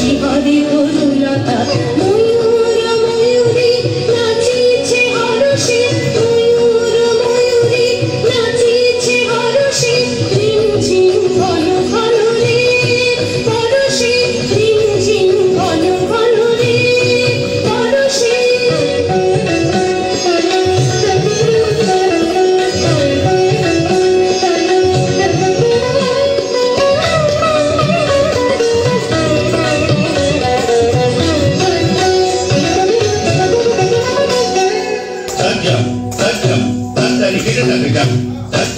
শিবদী করুণতা